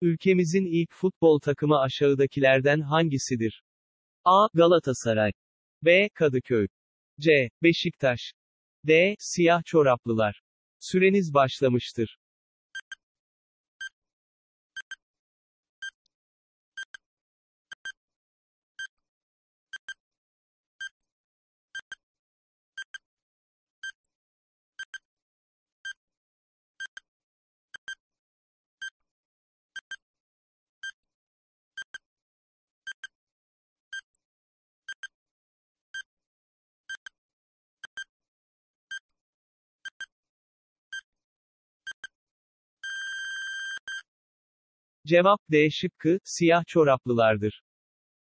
Ülkemizin ilk futbol takımı aşağıdakilerden hangisidir? A. Galatasaray. B. Kadıköy. C. Beşiktaş. D. Siyah çoraplılar. Süreniz başlamıştır. Cevap D şıkkı, siyah çoraplılardır.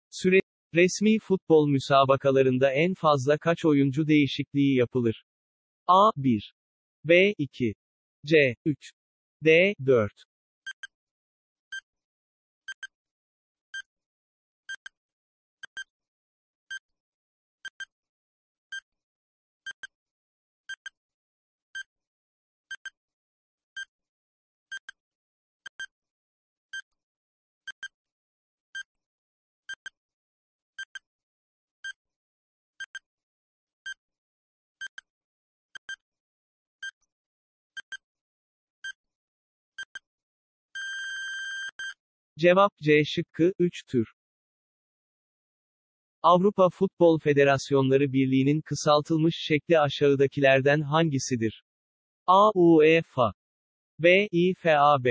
Süre, resmi futbol müsabakalarında en fazla kaç oyuncu değişikliği yapılır? A. 1. B. 2. C. 3. D. 4. Cevap C şıkkı, 3 tür. Avrupa Futbol Federasyonları Birliği'nin kısaltılmış şekli aşağıdakilerden hangisidir? A. UEFA B. İFAB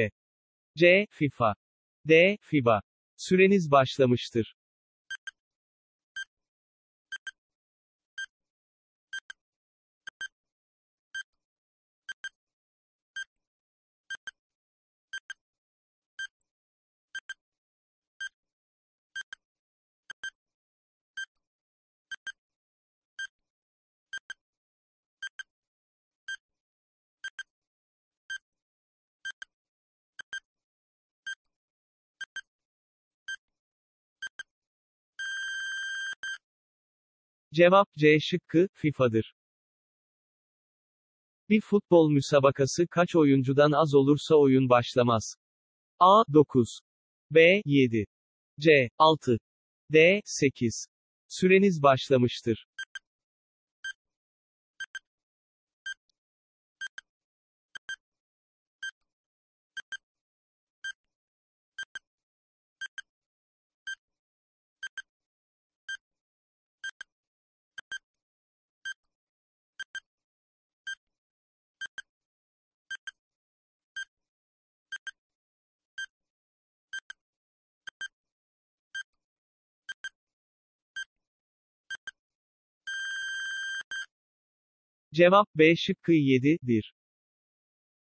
C. FIFA D. FIBA Süreniz başlamıştır. Cevap C şıkkı, FIFA'dır. Bir futbol müsabakası kaç oyuncudan az olursa oyun başlamaz? A. 9 B. 7 C. 6 D. 8 Süreniz başlamıştır. Cevap B şıkkı 7'dir.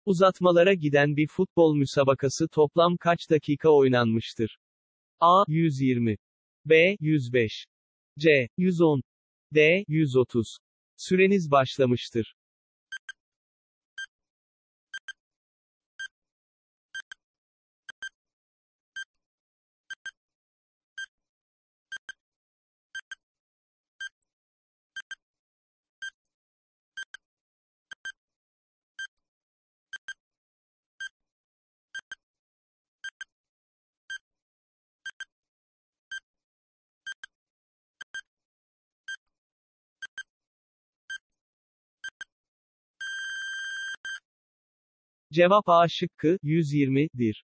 Uzatmalara giden bir futbol müsabakası toplam kaç dakika oynanmıştır? A. 120 B. 105 C. 110 D. 130 Süreniz başlamıştır. Cevap A şıkkı, 120'dir.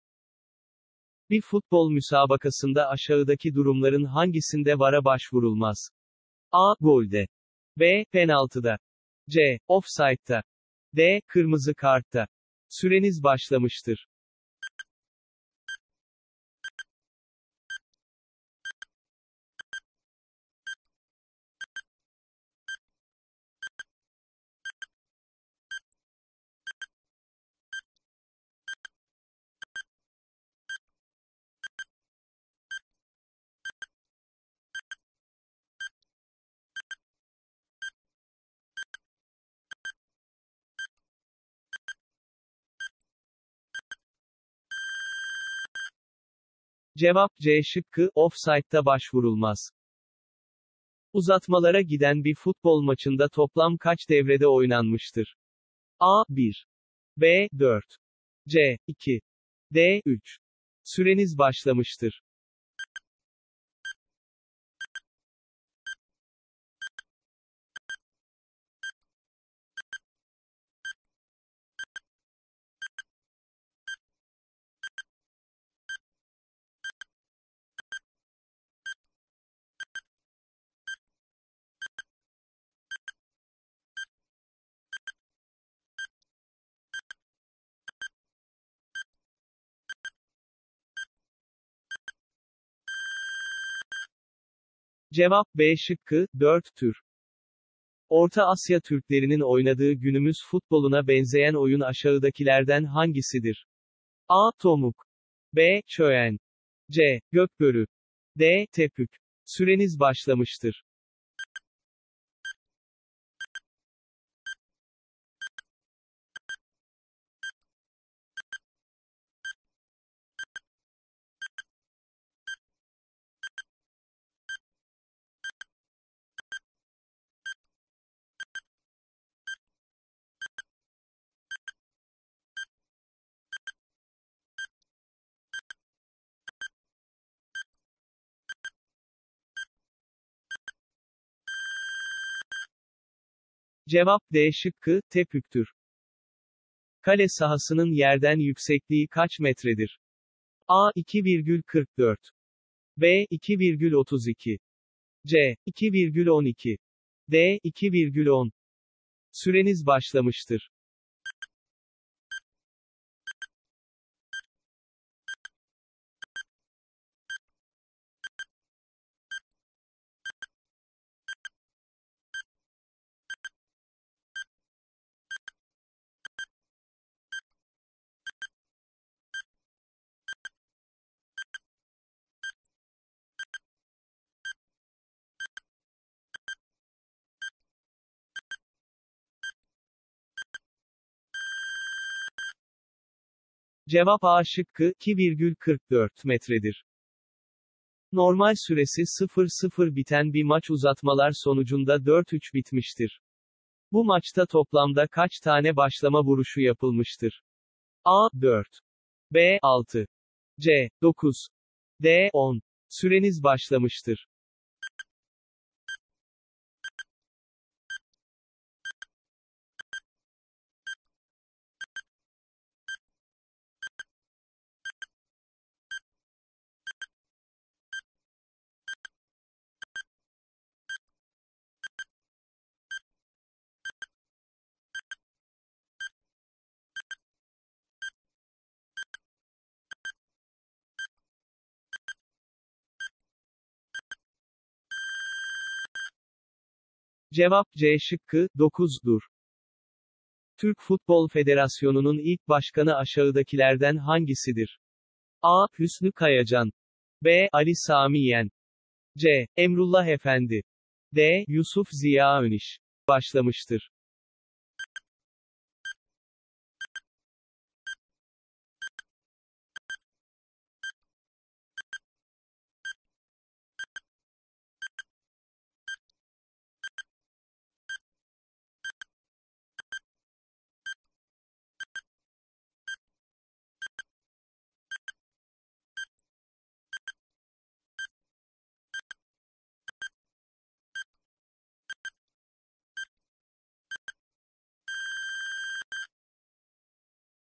Bir futbol müsabakasında aşağıdaki durumların hangisinde vara başvurulmaz? A. Golde. B. Penaltıda. C. Offside'da. D. Kırmızı kartta. Süreniz başlamıştır. Cevap C şıkkı, offside'da başvurulmaz. Uzatmalara giden bir futbol maçında toplam kaç devrede oynanmıştır? A. 1 B. 4 C. 2 D. 3 Süreniz başlamıştır. Cevap B şıkkı, 4 tür. Orta Asya Türklerinin oynadığı günümüz futboluna benzeyen oyun aşağıdakilerden hangisidir? A. Tomuk. B. Çöen. C. Gökbörü. D. Tepük. Süreniz başlamıştır. Cevap D şıkkı, tepüktür. Kale sahasının yerden yüksekliği kaç metredir? A 2,44 B 2,32 C 2,12 D 2,10 Süreniz başlamıştır. Cevap A şıkkı, 2,44 metredir. Normal süresi 0-0 biten bir maç uzatmalar sonucunda 4-3 bitmiştir. Bu maçta toplamda kaç tane başlama vuruşu yapılmıştır? A. 4 B. 6 C. 9 D. 10 Süreniz başlamıştır. Cevap C şıkkı, 9'dur. Türk Futbol Federasyonu'nun ilk başkanı aşağıdakilerden hangisidir? A. Hüsnü Kayacan. B. Ali Sami Yen. C. Emrullah Efendi. D. Yusuf Ziya Öniş. Başlamıştır.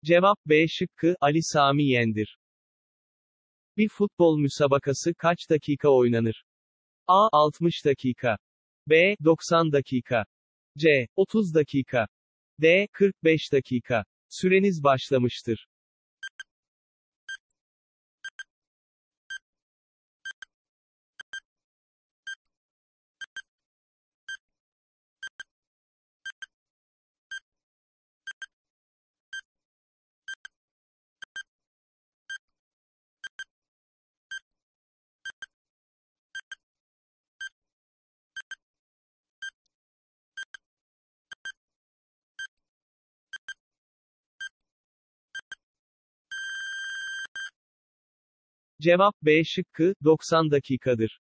Cevap B şıkkı, Ali Sami Yen'dir. Bir futbol müsabakası kaç dakika oynanır? A. 60 dakika. B. 90 dakika. C. 30 dakika. D. 45 dakika. Süreniz başlamıştır. Cevap B şıkkı, 90 dakikadır.